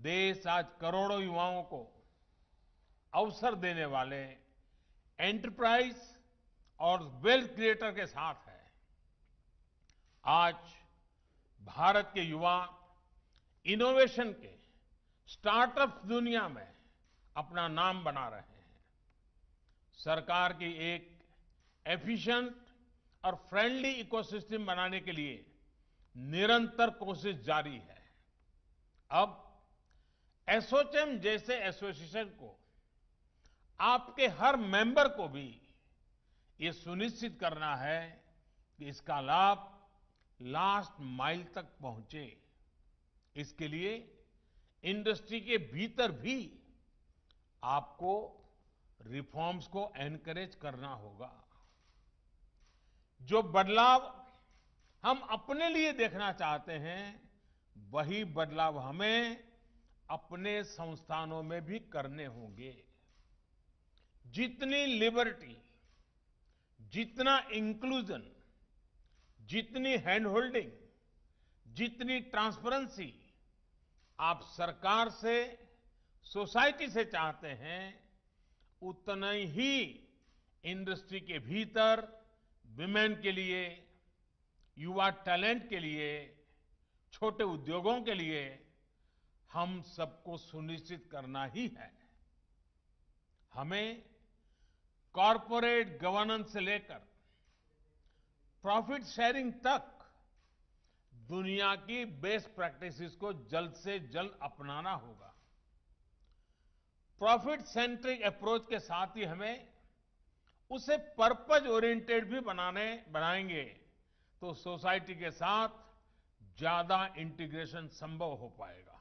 देश आज करोड़ों युवाओं को अवसर देने वाले एंटरप्राइज और वेल्थ क्रिएटर के साथ है। आज भारत के युवा इनोवेशन के स्टार्टअप दुनिया में अपना नाम बना रहे हैं। सरकार की एक एफिशिएंट और फ्रेंडली इकोसिस्टम बनाने के लिए निरंतर कोशिश जारी है। अब एसोचैम जैसे एसोसिएशन को, आपके हर मेंबर को भी ये सुनिश्चित करना है कि इसका लाभ लास्ट माइल तक पहुँचे। इसके लिए इंडस्ट्री के भीतर भी आपको रिफॉर्म्स को एनकरेज करना होगा। जो बदलाव हम अपने लिए देखना चाहते हैं, वही बदलाव हमें अपने संस्थानों में भी करने होंगे। जितनी लिबर्टी, जितना इंक्लूजन जितनी हैंड होल्डिंग जितनी ट्रांसपेरेंसी आप सरकार से सोसाइटी से चाहते हैं, उतना ही इंडस्ट्री के भीतर विमेन के लिए, युवा टैलेंट के लिए, छोटे उद्योगों के लिए हम सबको सुनिश्चित करना ही है। हमें कॉरपोरेट गवर्नेंस से लेकर प्रॉफिट शेयरिंग तक दुनिया की बेस्ट प्रैक्टिसेस को जल्द से जल्द अपनाना होगा। प्रॉफिट सेंट्रिक अप्रोच के साथ ही हमें उसे पर्पज ओरिएंटेड भी बनाने, बनाएँगे तो सोसाइटी के साथ ज़्यादा इंटीग्रेशन संभव हो पाएगा।